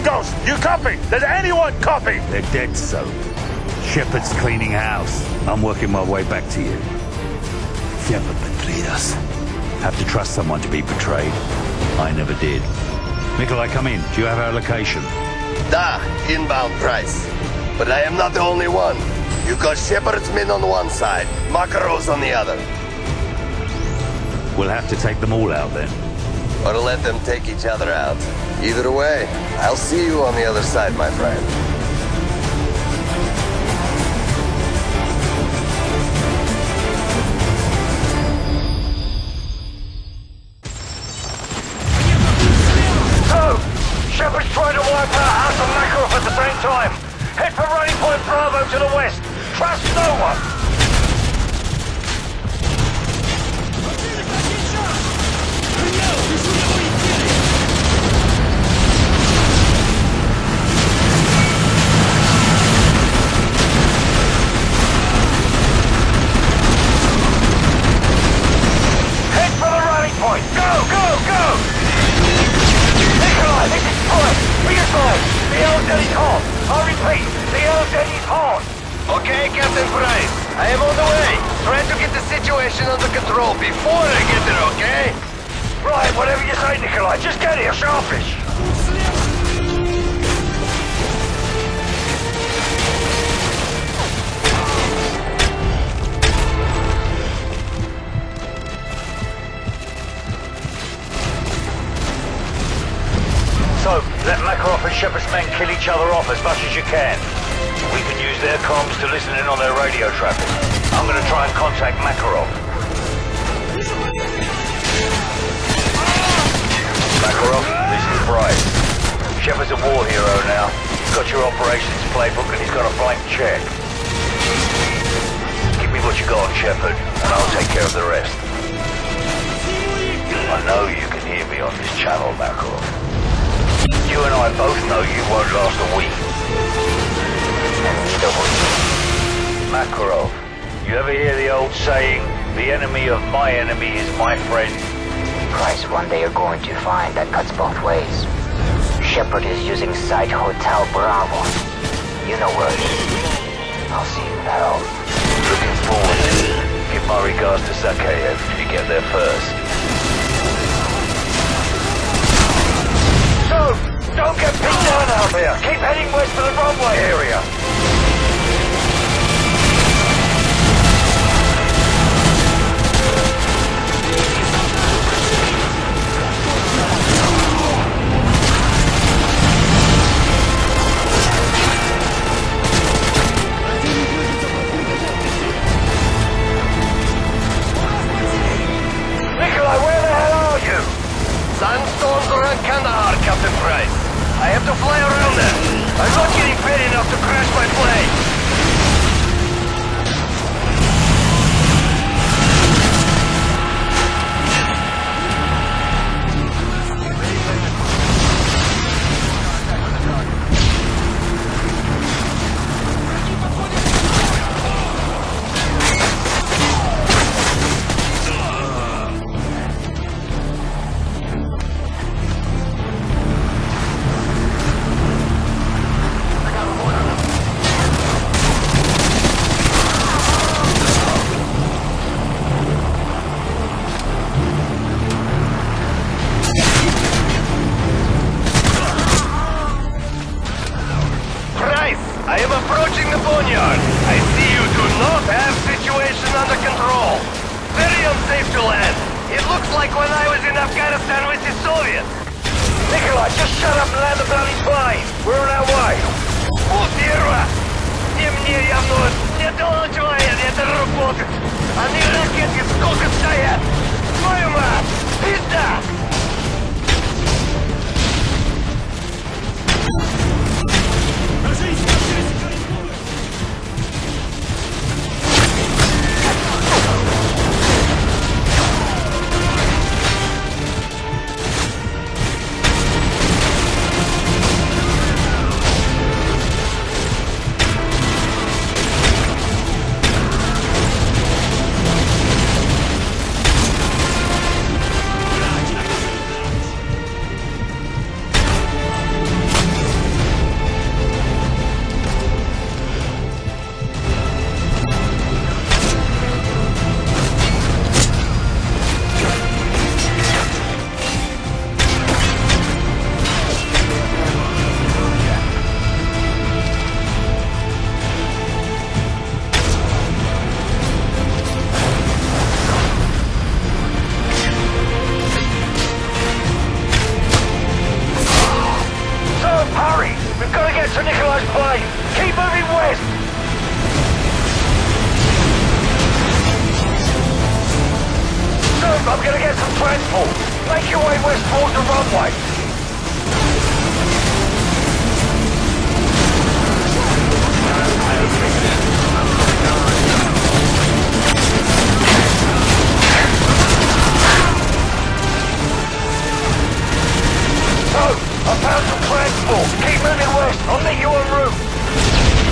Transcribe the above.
You copy? Does anyone copy? They're dead, so. Shepard's cleaning house. I'm working my way back to you. Shepard betrayed us. Have to trust someone to be betrayed. I never did. Nikolai, come in. Do you have our location? Da, inbound price. But I am not the only one. You got Shepard's men on one side, Makarov's on the other. We'll have to take them all out then. Or let them take each other out. Either way, I'll see you on the other side, my friend. To wipe out at the same time. Head for Running Point Bravo to the west. Trust no one. Okay, Captain Price. I am on the way. Try to get the situation under control before I get there, okay? Right, whatever you say, Nikolai. Just get here, sharpish. So, let Makarov and Shepard's men kill each other off as much as you can. We can use their comms to listen in on their radio traffic. I'm gonna try and contact Makarov. Makarov, this is Price. Shepard's a war hero now. He's got your operations playbook and he's got a blank check. Give me what you got Shepard, and I'll take care of the rest. I know you can hear me on this channel, Makarov. You and I both know you won't last a week. And neither will you. Makarov, you ever hear the old saying, the enemy of my enemy is my friend? Price, one day you're going to find that cuts both ways. Shepard is using Site Hotel Bravo. You know where it is. I'll see you there. Looking forward to it. Give my regards to Zakhaev if you get there first. So, don't get pinned down out there. Keep heading west to the runway area. Price. I have to fly around there. I'm not getting paid enough to crash my plane. approaching the boneyard. I see you do not have situation under control. Very unsafe to land. It looks like when I was in Afghanistan with the Soviets. Nikolai, just shut up and land the bounty plane. We're on our way. Утерва! И мне явно не доложивает это работать. Они ракеты сколько стоят? Твою мать! Пизда! Make your way west towards the runway. So, I found some transport. Keep moving west. I'll meet you en route.